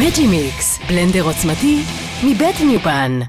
מג'י מיקס, בלנדר עוצמתי מבית ניופן.